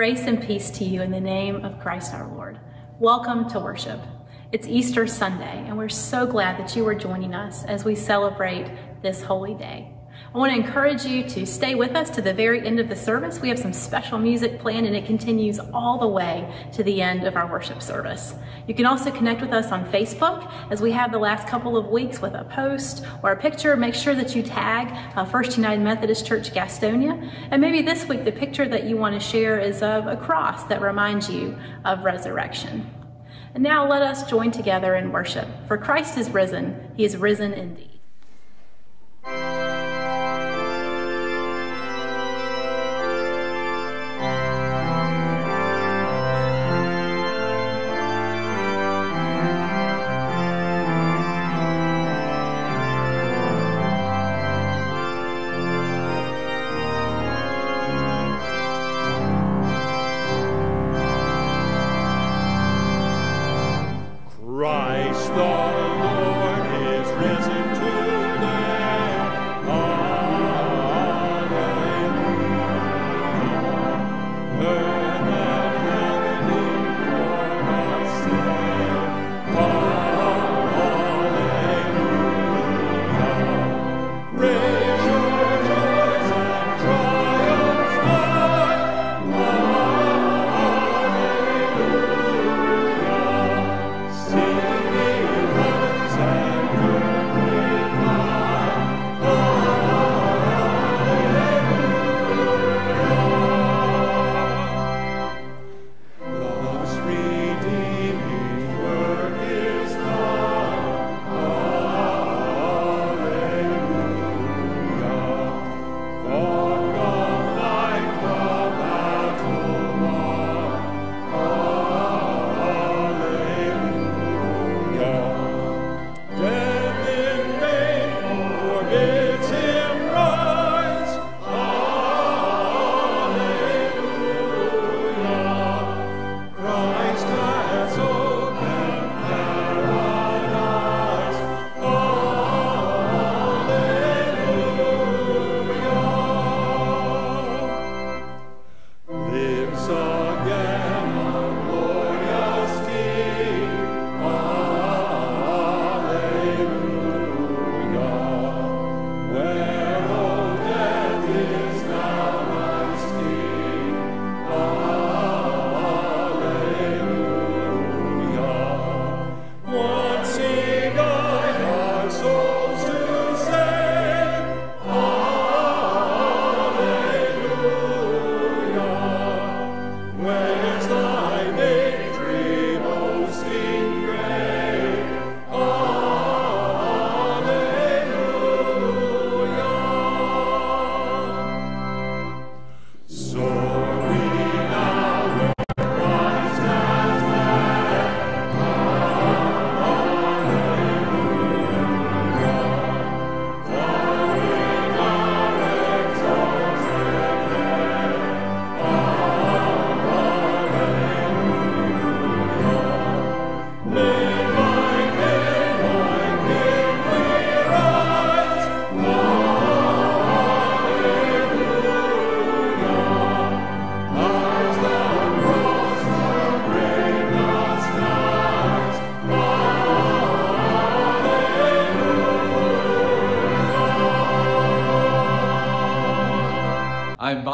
Grace and peace to you in the name of Christ our Lord. Welcome to worship. It's Easter Sunday, and we're so glad that you are joining us as we celebrate this holy day. I want to encourage you to stay with us to the very end of the service. We have some special music planned and it continues all the way to the end of our worship service. You can also connect with us on Facebook as we have the last couple of weeks with a post or a picture. Make sure that you tag uh, First United Methodist Church Gastonia. And maybe this week the picture that you want to share is of a cross that reminds you of resurrection. And now let us join together in worship. For Christ is risen, he is risen indeed.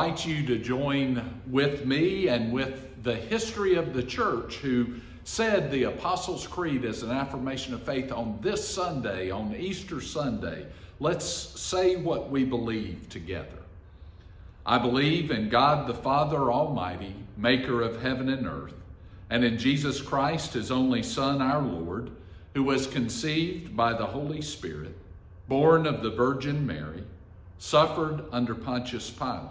Invite you to join with me and with the history of the church who said the Apostles' Creed as an affirmation of faith on this Sunday, on Easter Sunday. Let's say what we believe together. I believe in God the Father Almighty, maker of heaven and earth, and in Jesus Christ, his only Son, our Lord, who was conceived by the Holy Spirit, born of the Virgin Mary, suffered under Pontius Pilate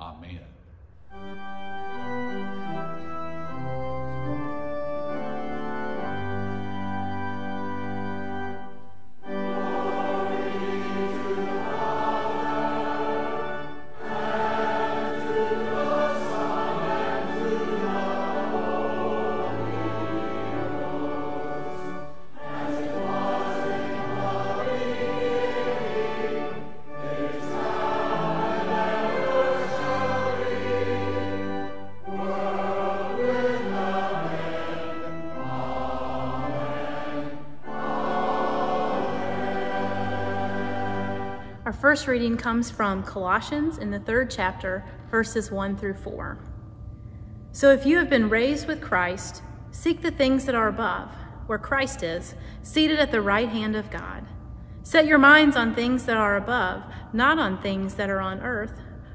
Amen. Our first reading comes from Colossians in the third chapter, verses 1 through 4. So if you have been raised with Christ, seek the things that are above, where Christ is, seated at the right hand of God. Set your minds on things that are above, not on things that are on earth,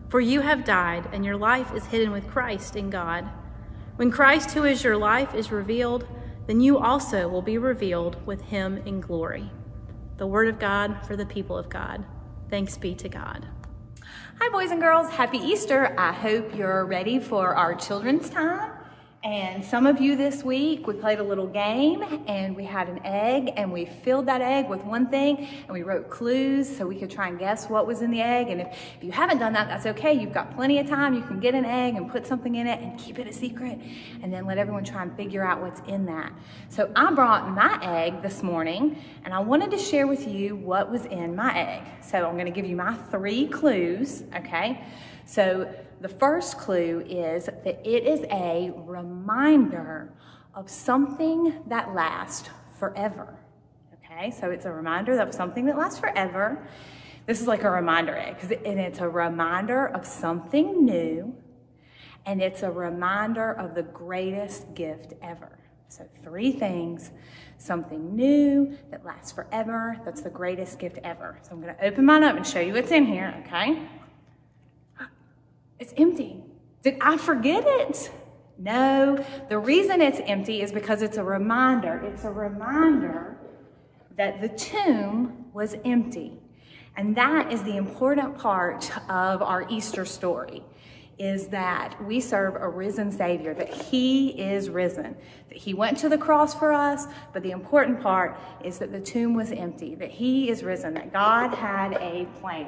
for you have died, and your life is hidden with Christ in God. When Christ, who is your life, is revealed, then you also will be revealed with him in glory. The word of God for the people of God. Thanks be to God. Hi, boys and girls. Happy Easter. I hope you're ready for our children's time. And some of you this week, we played a little game and we had an egg and we filled that egg with one thing and we wrote clues so we could try and guess what was in the egg. And if, if you haven't done that, that's okay. You've got plenty of time. You can get an egg and put something in it and keep it a secret and then let everyone try and figure out what's in that. So I brought my egg this morning and I wanted to share with you what was in my egg. So I'm gonna give you my three clues, okay? So the first clue is that it is a reminder of something that lasts forever. Okay, so it's a reminder of something that lasts forever. This is like a reminder egg, and it's a reminder of something new, and it's a reminder of the greatest gift ever. So, three things something new that lasts forever, that's the greatest gift ever. So, I'm gonna open mine up and show you what's in here, okay? It's empty. Did I forget it? No, the reason it's empty is because it's a reminder. It's a reminder that the tomb was empty. And that is the important part of our Easter story is that we serve a risen Savior, that He is risen, that He went to the cross for us, but the important part is that the tomb was empty, that He is risen, that God had a plan.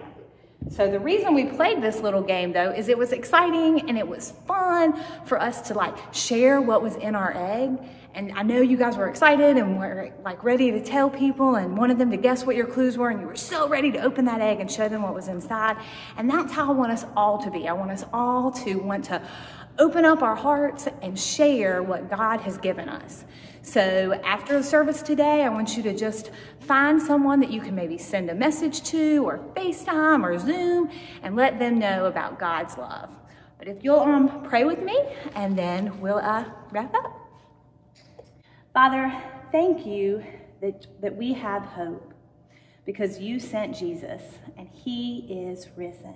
So the reason we played this little game though is it was exciting and it was fun for us to like share what was in our egg. And I know you guys were excited and were like ready to tell people and wanted them to guess what your clues were and you were so ready to open that egg and show them what was inside. And that's how I want us all to be. I want us all to want to open up our hearts and share what God has given us. So after the service today, I want you to just find someone that you can maybe send a message to or FaceTime or Zoom and let them know about God's love. But if you'll um, pray with me and then we'll uh, wrap up. Father, thank you that, that we have hope because you sent Jesus and he is risen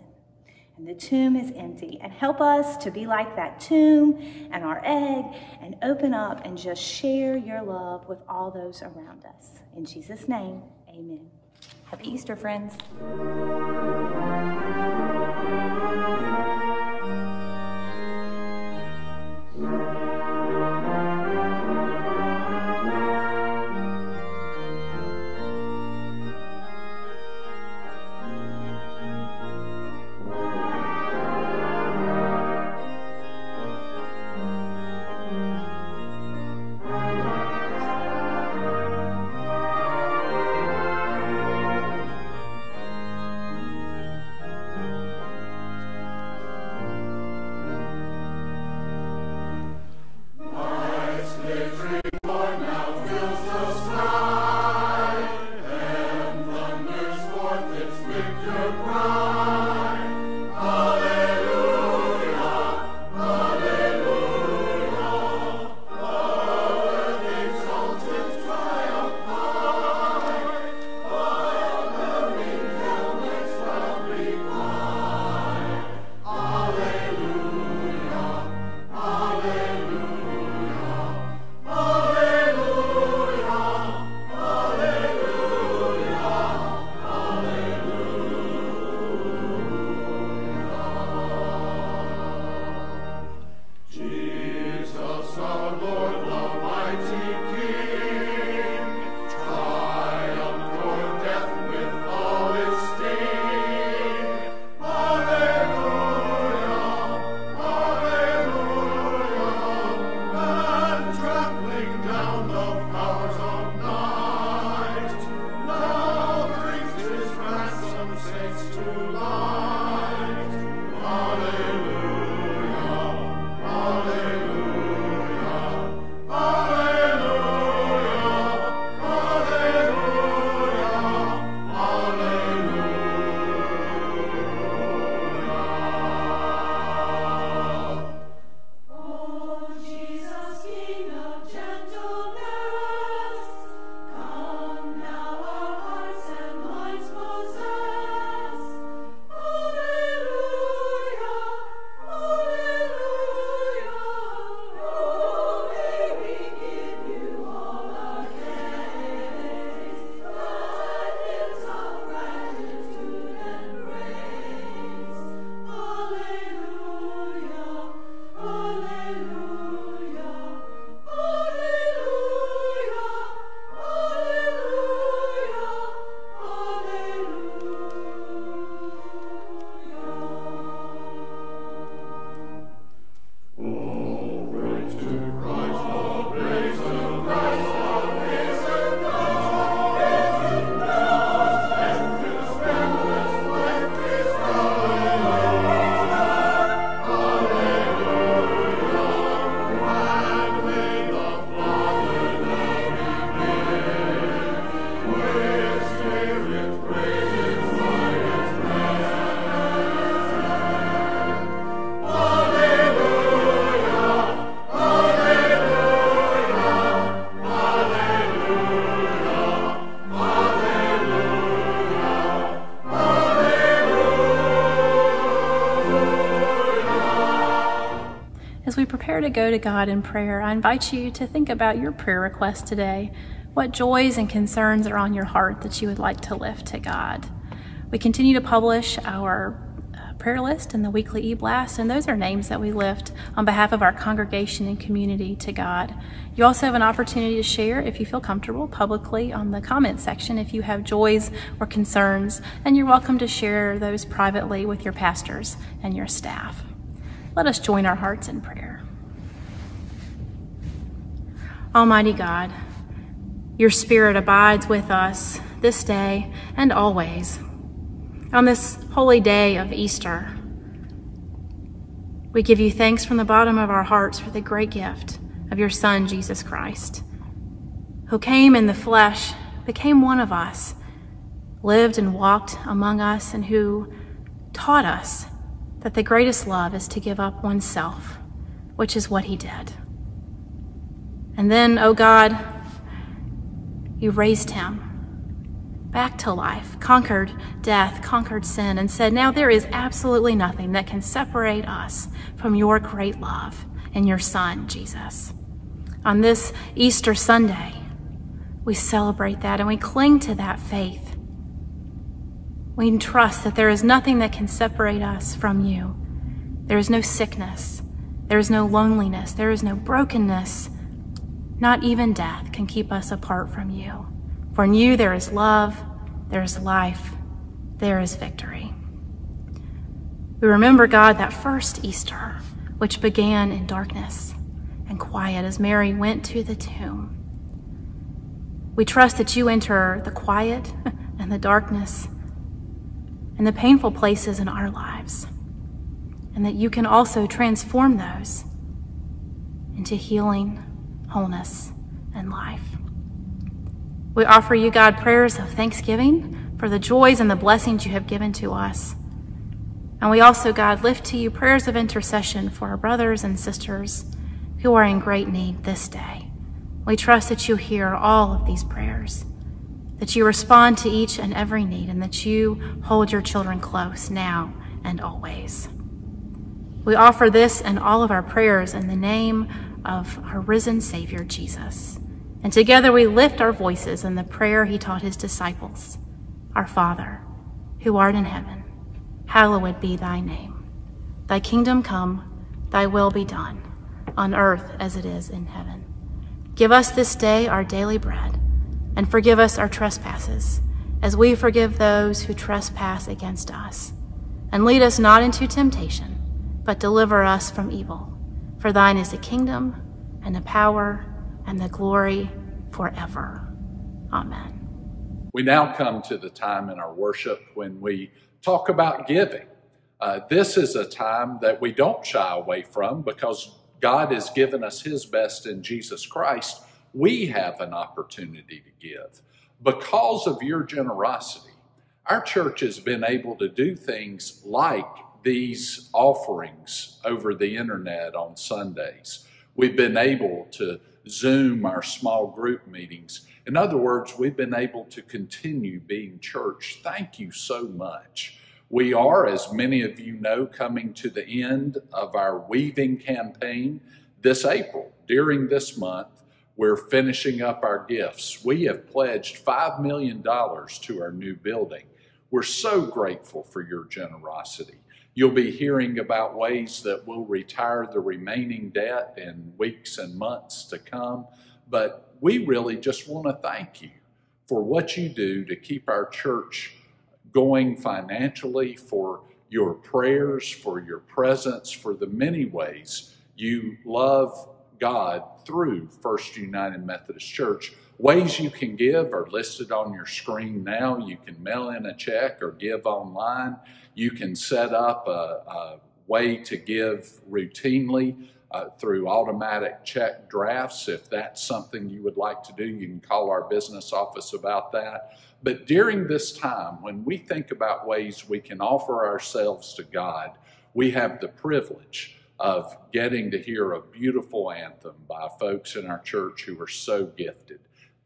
and the tomb is empty. And help us to be like that tomb and our egg and open up and just share your love with all those around us. In Jesus' name, amen. Happy Easter, friends. To go to God in prayer, I invite you to think about your prayer request today. What joys and concerns are on your heart that you would like to lift to God? We continue to publish our uh, prayer list and the weekly e-blast, and those are names that we lift on behalf of our congregation and community to God. You also have an opportunity to share, if you feel comfortable, publicly on the comment section if you have joys or concerns, and you're welcome to share those privately with your pastors and your staff. Let us join our hearts in prayer. Almighty God, your Spirit abides with us this day and always on this holy day of Easter. We give you thanks from the bottom of our hearts for the great gift of your Son, Jesus Christ, who came in the flesh, became one of us, lived and walked among us, and who taught us that the greatest love is to give up oneself, which is what he did. And then, oh God, you raised him back to life, conquered death, conquered sin, and said, Now there is absolutely nothing that can separate us from your great love and your Son, Jesus. On this Easter Sunday, we celebrate that and we cling to that faith. We trust that there is nothing that can separate us from you. There is no sickness, there is no loneliness, there is no brokenness. Not even death can keep us apart from you. For in you there is love, there is life, there is victory. We remember, God, that first Easter, which began in darkness and quiet as Mary went to the tomb. We trust that you enter the quiet and the darkness and the painful places in our lives, and that you can also transform those into healing, wholeness, and life. We offer you, God, prayers of thanksgiving for the joys and the blessings you have given to us. And we also, God, lift to you prayers of intercession for our brothers and sisters who are in great need this day. We trust that you hear all of these prayers, that you respond to each and every need, and that you hold your children close now and always. We offer this and all of our prayers in the name of our risen Savior, Jesus. And together we lift our voices in the prayer he taught his disciples Our Father, who art in heaven, hallowed be thy name. Thy kingdom come, thy will be done, on earth as it is in heaven. Give us this day our daily bread, and forgive us our trespasses, as we forgive those who trespass against us. And lead us not into temptation, but deliver us from evil. For thine is the kingdom, and the power, and the glory forever. Amen. We now come to the time in our worship when we talk about giving. Uh, this is a time that we don't shy away from because God has given us His best in Jesus Christ. We have an opportunity to give. Because of your generosity, our church has been able to do things like these offerings over the internet on Sundays. We've been able to Zoom our small group meetings. In other words, we've been able to continue being church. Thank you so much. We are, as many of you know, coming to the end of our weaving campaign this April. During this month, we're finishing up our gifts. We have pledged $5 million to our new building. We're so grateful for your generosity. You'll be hearing about ways that we'll retire the remaining debt in weeks and months to come. But we really just want to thank you for what you do to keep our church going financially, for your prayers, for your presence, for the many ways you love God through First United Methodist Church. Ways you can give are listed on your screen now. You can mail in a check or give online. You can set up a, a way to give routinely uh, through automatic check drafts. If that's something you would like to do, you can call our business office about that. But during this time, when we think about ways we can offer ourselves to God, we have the privilege of getting to hear a beautiful anthem by folks in our church who are so gifted.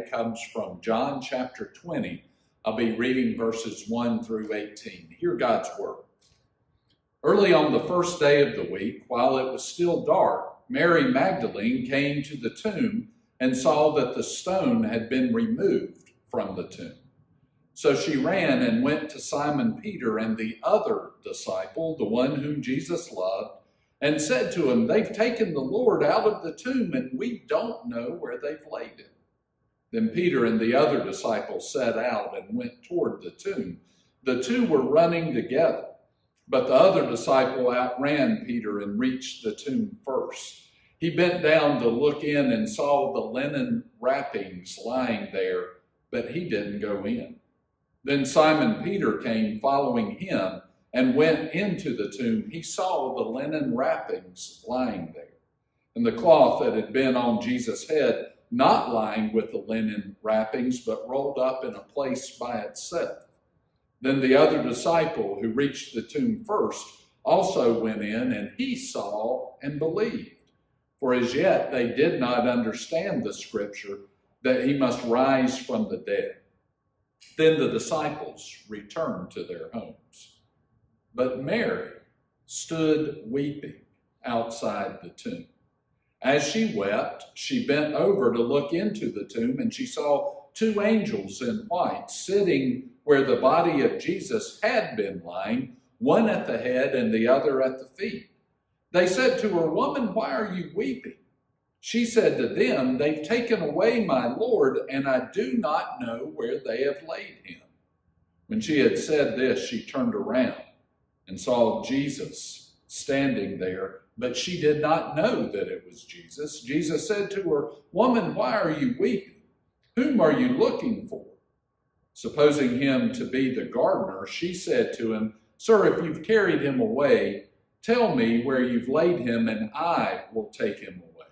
comes from John chapter 20. I'll be reading verses 1 through 18. Hear God's word. Early on the first day of the week, while it was still dark, Mary Magdalene came to the tomb and saw that the stone had been removed from the tomb. So she ran and went to Simon Peter and the other disciple, the one whom Jesus loved, and said to him, They've taken the Lord out of the tomb, and we don't know where they've laid him. Then Peter and the other disciple set out and went toward the tomb. The two were running together, but the other disciple outran Peter and reached the tomb first. He bent down to look in and saw the linen wrappings lying there, but he didn't go in. Then Simon Peter came following him and went into the tomb. He saw the linen wrappings lying there, and the cloth that had been on Jesus' head not lying with the linen wrappings, but rolled up in a place by itself. Then the other disciple who reached the tomb first also went in, and he saw and believed. For as yet they did not understand the scripture that he must rise from the dead. Then the disciples returned to their homes. But Mary stood weeping outside the tomb. As she wept, she bent over to look into the tomb, and she saw two angels in white sitting where the body of Jesus had been lying, one at the head and the other at the feet. They said to her, Woman, why are you weeping? She said to them, They've taken away my Lord, and I do not know where they have laid him. When she had said this, she turned around and saw Jesus standing there but she did not know that it was Jesus. Jesus said to her, Woman, why are you weeping? Whom are you looking for? Supposing him to be the gardener, she said to him, Sir, if you've carried him away, tell me where you've laid him, and I will take him away.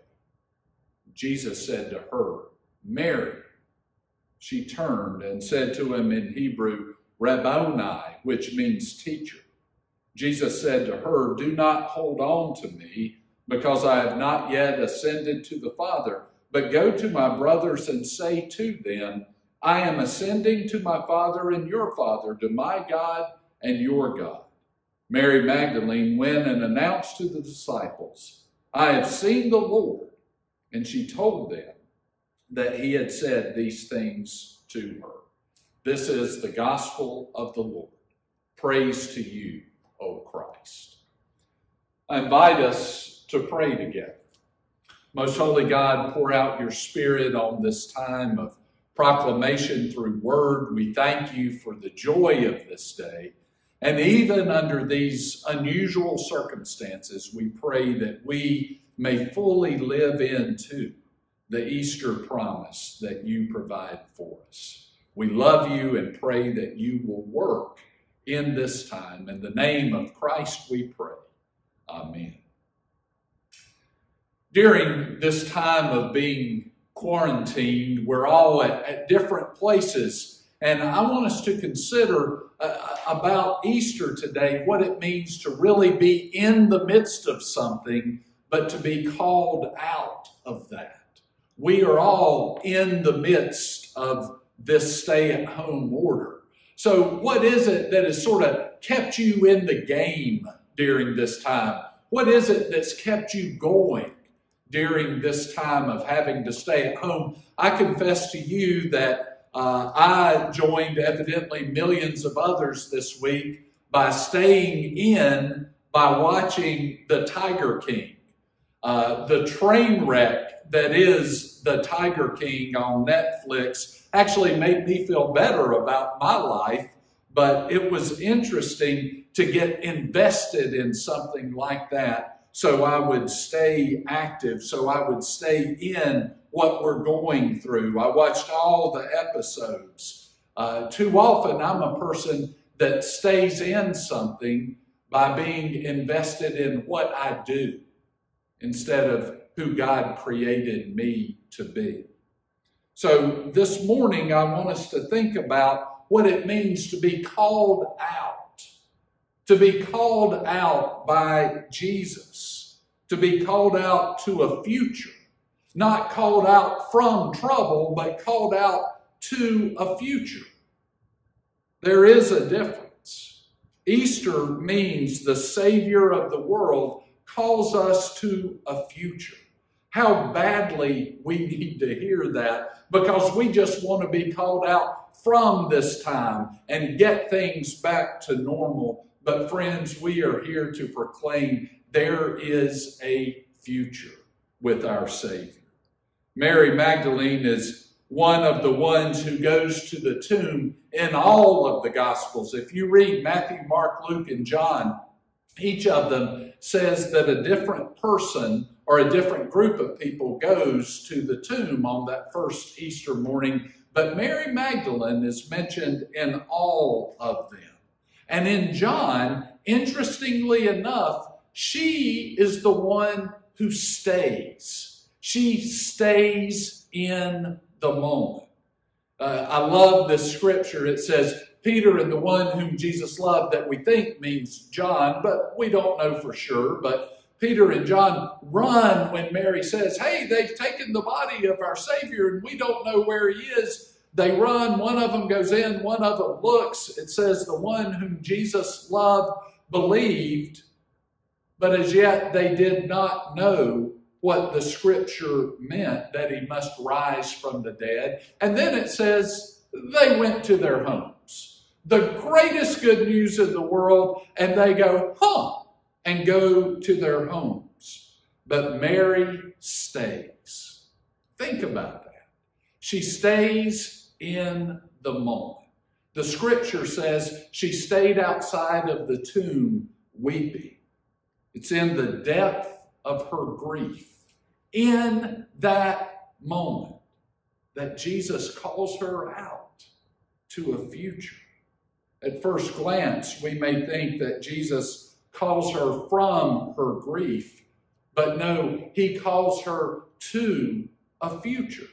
Jesus said to her, Mary. She turned and said to him in Hebrew, Rabboni, which means teacher. Jesus said to her, Do not hold on to me, because I have not yet ascended to the Father. But go to my brothers and say to them, I am ascending to my Father and your Father, to my God and your God. Mary Magdalene went and announced to the disciples, I have seen the Lord. And she told them that he had said these things to her. This is the gospel of the Lord. Praise to you, O Christ. I invite us to pray together. Most holy God, pour out your spirit on this time of proclamation through word. We thank you for the joy of this day. And even under these unusual circumstances, we pray that we may fully live into the Easter promise that you provide for us. We love you and pray that you will work in this time. In the name of Christ we pray. Amen. During this time of being quarantined, we're all at, at different places. And I want us to consider uh, about Easter today what it means to really be in the midst of something, but to be called out of that. We are all in the midst of this stay at home order. So, what is it that has sort of kept you in the game during this time? What is it that's kept you going during this time of having to stay at home? I confess to you that uh, I joined evidently millions of others this week by staying in by watching The Tiger King, uh, the train wreck that is The Tiger King on Netflix. Actually, made me feel better about my life, but it was interesting to get invested in something like that so I would stay active, so I would stay in what we're going through. I watched all the episodes. Uh, too often, I'm a person that stays in something by being invested in what I do instead of who God created me to be. So, this morning, I want us to think about what it means to be called out to be called out by Jesus, to be called out to a future, not called out from trouble, but called out to a future. There is a difference. Easter means the Savior of the world calls us to a future. How badly we need to hear that because we just want to be called out from this time and get things back to normal but, friends, we are here to proclaim there is a future with our Savior. Mary Magdalene is one of the ones who goes to the tomb in all of the Gospels. If you read Matthew, Mark, Luke, and John, each of them says that a different person or a different group of people goes to the tomb on that first Easter morning. But Mary Magdalene is mentioned in all of them. And in John, interestingly enough, she is the one who stays. She stays in the moment. Uh, I love this scripture. It says, Peter and the one whom Jesus loved, that we think means John, but we don't know for sure. But Peter and John run when Mary says, Hey, they've taken the body of our Savior and we don't know where he is. They run, one of them goes in, one of them looks. It says, The one whom Jesus loved believed, but as yet they did not know what the scripture meant that he must rise from the dead. And then it says, They went to their homes. The greatest good news in the world, and they go, Huh, and go to their homes. But Mary stays. Think about that. She stays in the moment. The scripture says she stayed outside of the tomb weeping. It's in the depth of her grief, in that moment, that Jesus calls her out to a future. At first glance, we may think that Jesus calls her from her grief, but no, he calls her to a future.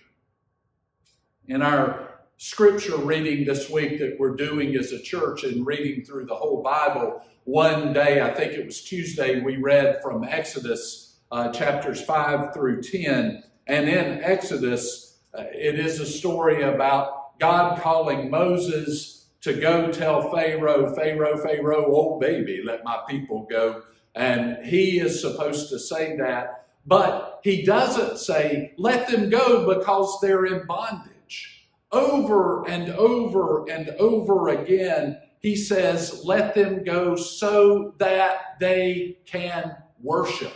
In our scripture reading this week that we're doing as a church and reading through the whole Bible. One day, I think it was Tuesday, we read from Exodus uh, chapters 5 through 10. And in Exodus, uh, it is a story about God calling Moses to go tell Pharaoh, Pharaoh, Pharaoh, oh baby, let my people go. And he is supposed to say that, but he doesn't say, let them go because they're in bondage. Over and over and over again, he says, let them go so that they can worship.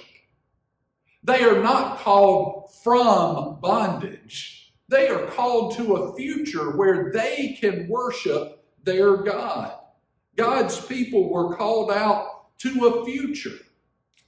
They are not called from bondage. They are called to a future where they can worship their God. God's people were called out to a future.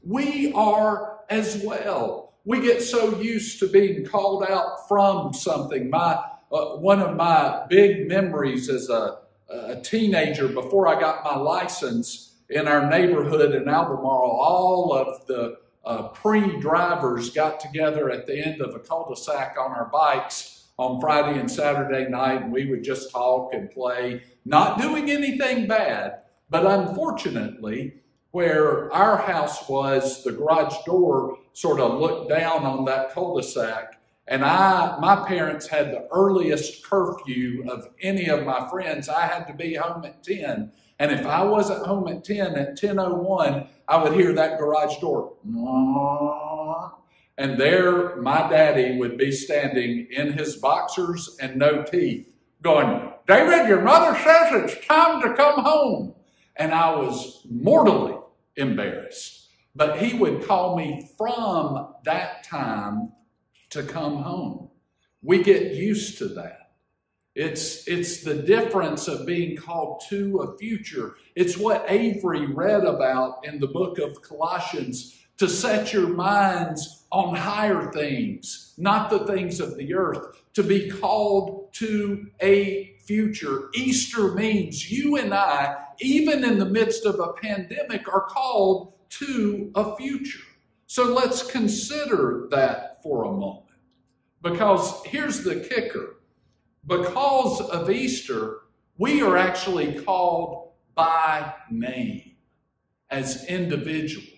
We are as well. We get so used to being called out from something. My uh, one of my big memories as a, a teenager before I got my license in our neighborhood in Albemarle, all of the uh, pre-drivers got together at the end of a cul-de-sac on our bikes on Friday and Saturday night, and we would just talk and play, not doing anything bad. But unfortunately, where our house was, the garage door sort of looked down on that cul-de-sac, and I, my parents had the earliest curfew of any of my friends. I had to be home at 10. And if I wasn't home at 10, at 10.01, I would hear that garage door. And there, my daddy would be standing in his boxers and no teeth, going, David, your mother says it's time to come home. And I was mortally embarrassed. But he would call me from that time to come home. We get used to that. It's, it's the difference of being called to a future. It's what Avery read about in the book of Colossians to set your minds on higher things, not the things of the earth, to be called to a future. Easter means you and I, even in the midst of a pandemic, are called to a future. So let's consider that for a moment. Because here's the kicker because of Easter, we are actually called by name as individuals.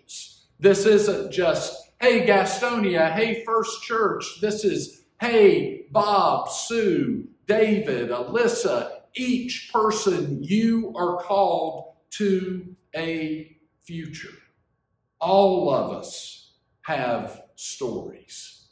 This isn't just, hey, Gastonia, hey, First Church. This is, hey, Bob, Sue, David, Alyssa. Each person, you are called to a future. All of us have stories.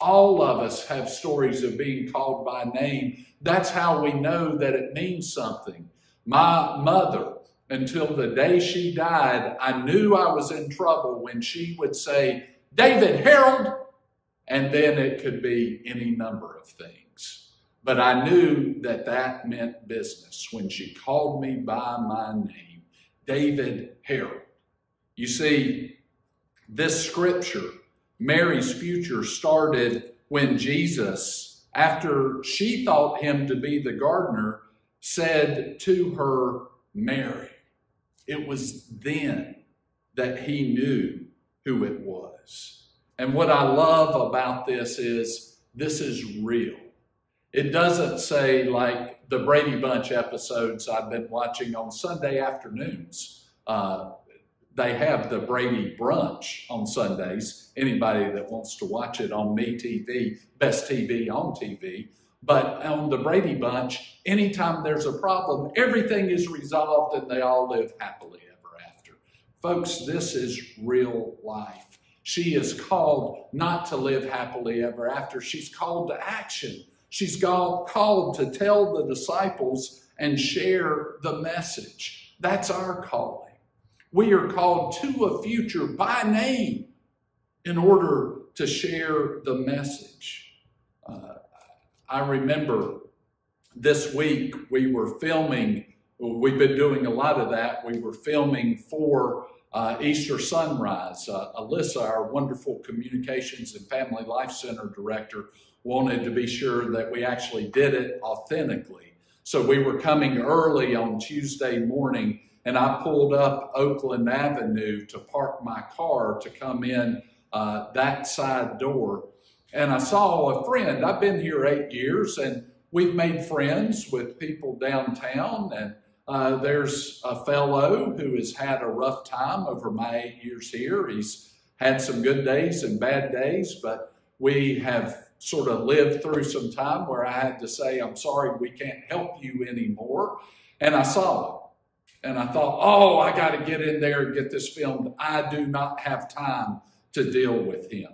All of us have stories of being called by name. That's how we know that it means something. My mother, until the day she died, I knew I was in trouble when she would say, David Harold, and then it could be any number of things. But I knew that that meant business when she called me by my name, David Harold. You see, this scripture Mary's future started when Jesus, after she thought him to be the gardener, said to her, Mary. It was then that he knew who it was. And what I love about this is this is real. It doesn't say like the Brady Bunch episodes I've been watching on Sunday afternoons. Uh, they have the Brady Brunch on Sundays. Anybody that wants to watch it on Me TV, best TV on TV. But on the Brady Bunch, anytime there's a problem, everything is resolved and they all live happily ever after. Folks, this is real life. She is called not to live happily ever after. She's called to action. She's called to tell the disciples and share the message. That's our calling. We are called to a future by name in order to share the message. Uh, I remember this week we were filming, we've been doing a lot of that. We were filming for uh, Easter Sunrise. Uh, Alyssa, our wonderful Communications and Family Life Center director, wanted to be sure that we actually did it authentically. So we were coming early on Tuesday morning and I pulled up Oakland Avenue to park my car to come in uh, that side door. And I saw a friend. I've been here eight years, and we've made friends with people downtown. And uh, there's a fellow who has had a rough time over my eight years here. He's had some good days and bad days, but we have sort of lived through some time where I had to say, I'm sorry, we can't help you anymore. And I saw it. And I thought, oh, I got to get in there and get this filmed. I do not have time to deal with him.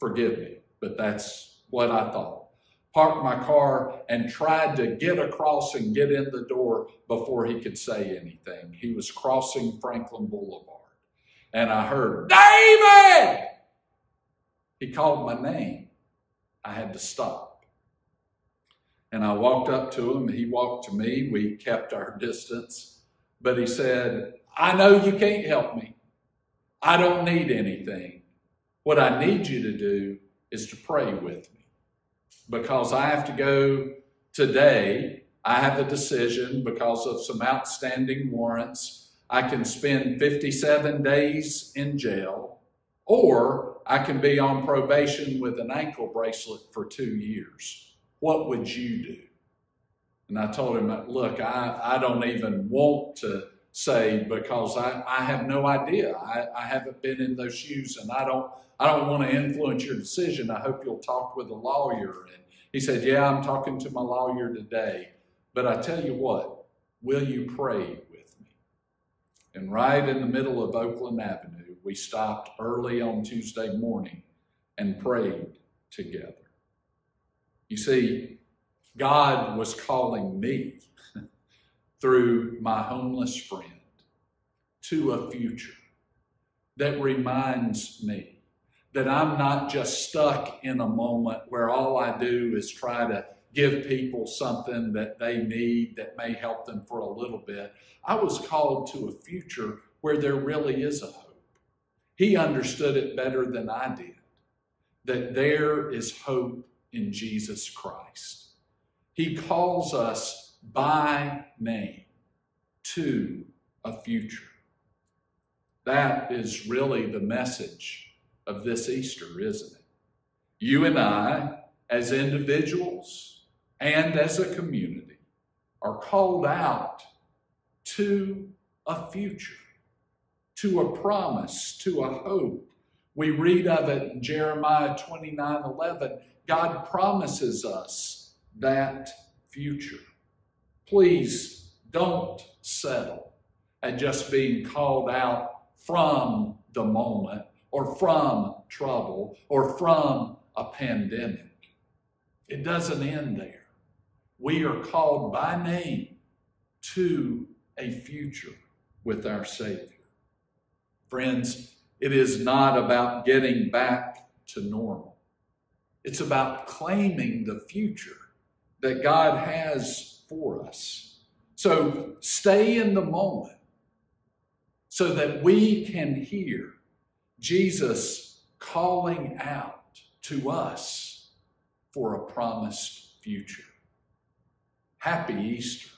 Forgive me, but that's what I thought. Parked my car and tried to get across and get in the door before he could say anything. He was crossing Franklin Boulevard. And I heard, David! He called my name. I had to stop. And I walked up to him. He walked to me. We kept our distance. But he said, I know you can't help me. I don't need anything. What I need you to do is to pray with me because I have to go today. I have a decision because of some outstanding warrants. I can spend 57 days in jail, or I can be on probation with an ankle bracelet for two years. What would you do? And I told him, look, I, I don't even want to say because I, I have no idea. I, I haven't been in those shoes and I don't I don't want to influence your decision. I hope you'll talk with a lawyer. And he said, Yeah, I'm talking to my lawyer today. But I tell you what, will you pray with me? And right in the middle of Oakland Avenue, we stopped early on Tuesday morning and prayed together. You see, God was calling me through my homeless friend to a future that reminds me that I'm not just stuck in a moment where all I do is try to give people something that they need that may help them for a little bit. I was called to a future where there really is a hope. He understood it better than I did that there is hope in Jesus Christ. He calls us by name to a future. That is really the message of this Easter, isn't it? You and I, as individuals and as a community, are called out to a future, to a promise, to a hope. We read of it in Jeremiah 29 11. God promises us that future. Please don't settle at just being called out from the moment or from trouble or from a pandemic. It doesn't end there. We are called by name to a future with our Savior. Friends, it is not about getting back to normal. It's about claiming the future that God has for us. So stay in the moment so that we can hear Jesus calling out to us for a promised future. Happy Easter.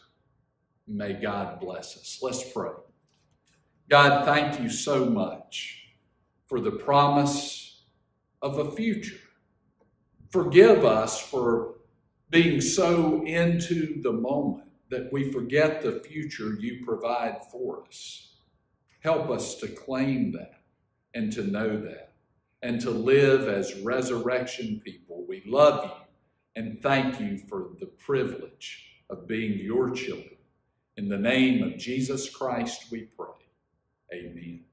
May God bless us. Let's pray. God, thank you so much for the promise of a future. Forgive us for being so into the moment that we forget the future you provide for us. Help us to claim that and to know that and to live as resurrection people. We love you and thank you for the privilege of being your children. In the name of Jesus Christ, we pray. Amen.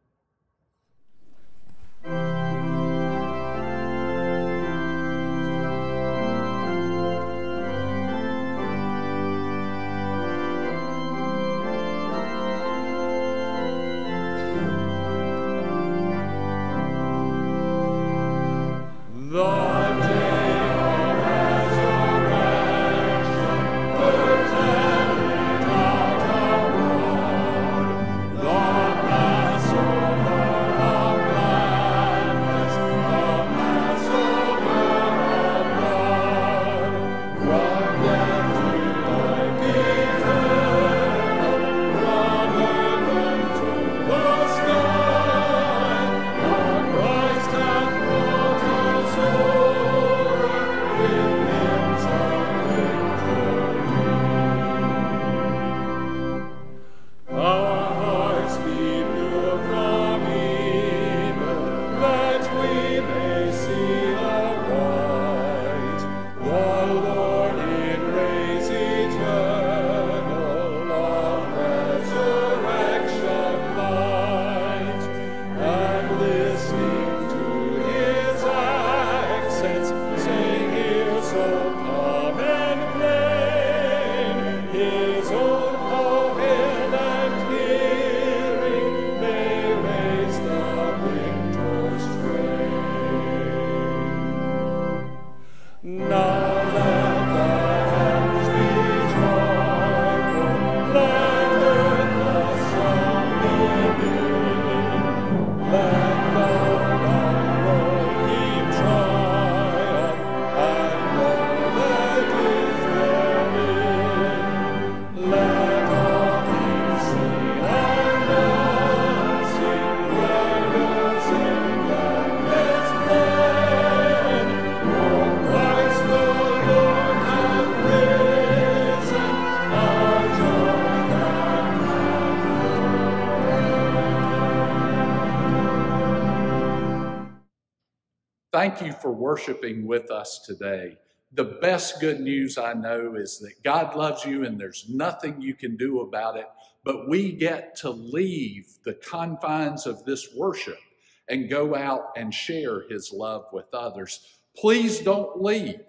Thank you for worshiping with us today. The best good news I know is that God loves you and there's nothing you can do about it, but we get to leave the confines of this worship and go out and share his love with others. Please don't leave.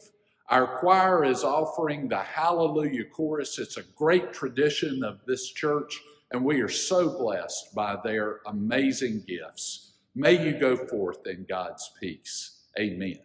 Our choir is offering the Hallelujah Chorus. It's a great tradition of this church, and we are so blessed by their amazing gifts. May you go forth in God's peace. Amen.